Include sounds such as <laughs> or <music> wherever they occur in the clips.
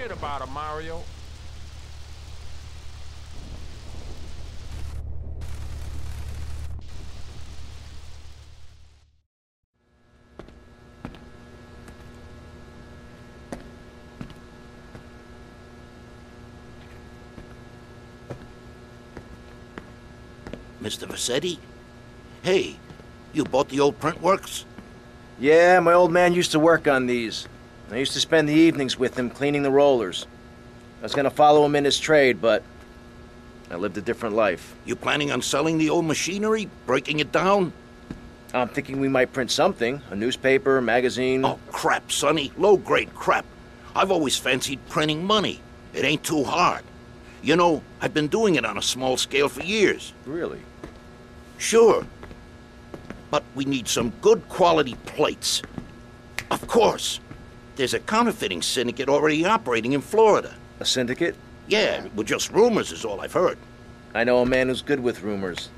Forget about him, Mario. Mr. Vercetti? Hey, you bought the old print works? Yeah, my old man used to work on these. I used to spend the evenings with him cleaning the rollers. I was gonna follow him in his trade, but I lived a different life. You planning on selling the old machinery? Breaking it down? I'm thinking we might print something a newspaper, a magazine. Oh, crap, Sonny. Low grade crap. I've always fancied printing money. It ain't too hard. You know, I've been doing it on a small scale for years. Really? Sure. But we need some good quality plates. Of course. There's a counterfeiting syndicate already operating in Florida. A syndicate? Yeah, well, just rumors is all I've heard. I know a man who's good with rumors.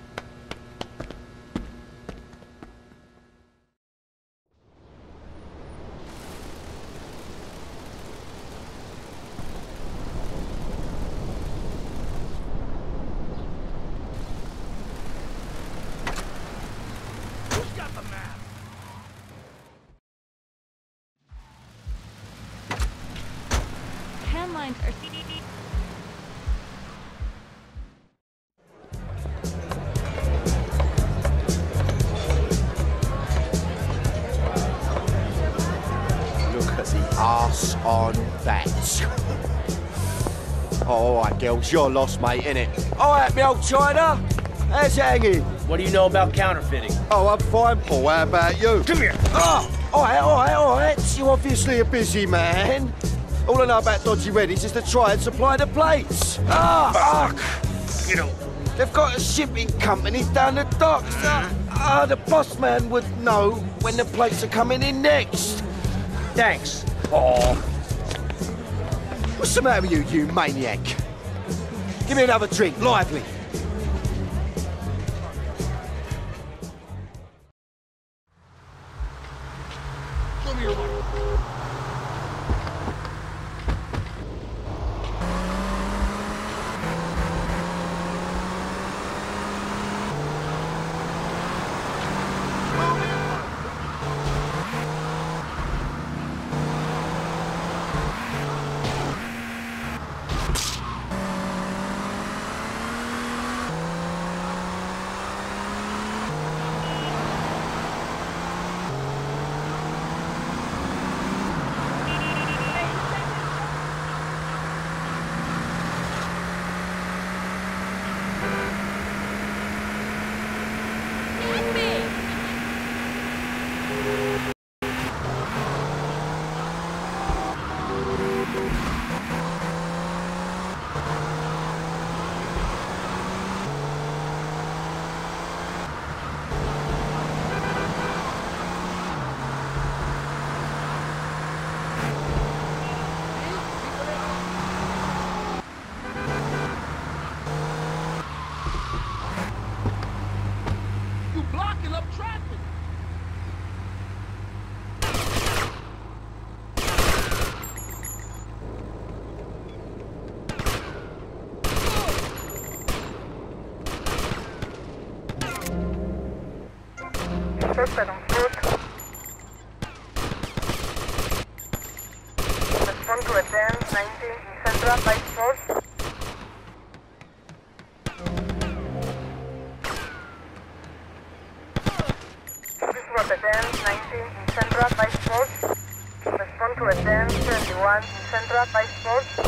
Handlines are CDD. Look at the ass on that. <laughs> All right, girls, you're lost, mate, innit? All right, me old China. How's it hanging? What do you know about counterfeiting? Oh, I'm fine, Paul. How about you? Come here. Oh, all right, all right, all right. You're obviously a busy man. All I know about Dodgy Reddies is to try and supply the plates. Ah, fuck. You know, they've got a shipping company down the docks. Ah, the boss man would know when the plates are coming in next. Thanks. Oh. What's the matter with you, you maniac? Give me another drink, lively. You Central by force.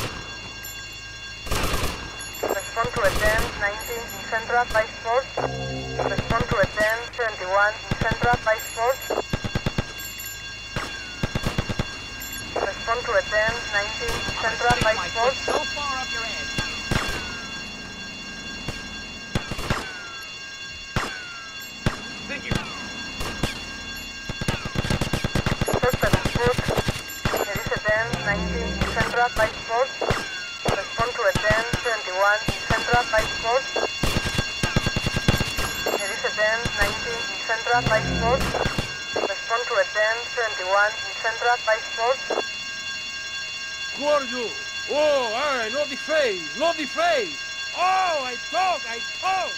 Respond to a 10, 21 in Central by force. Respond to a 10, 90 in Central by force. Respond to a 10, 21 in Central by force. Respond to a 10, 90 in Central by force. So far up your ass. Thank you. Suspect on. There is a 10, 90 in Central by force. Respond to a 10, 21 in Central by force. There is a 10, 90 in Central by force. Respond to a 10, 21 in Central by force. Who are you? Oh, alright, no defay, no defay. Oh, I talk, I talk.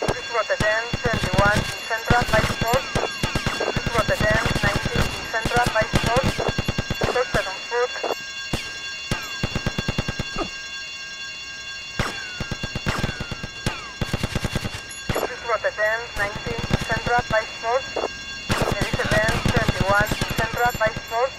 This is Rotterdam 21 in Central by Sport. This is Rotterdam 19 in Central by Sport. Suspect on foot. This is Rotterdam 19 in Central by Sport. There is a van 21 in Central by Sport.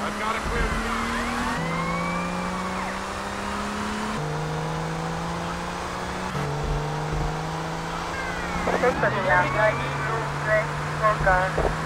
I've got a clear Suspect in the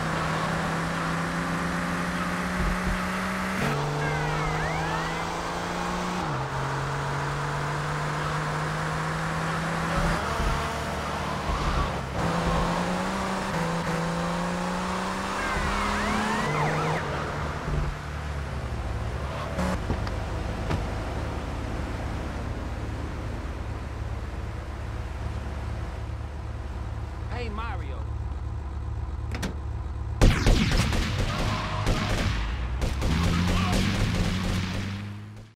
Hey, Mario.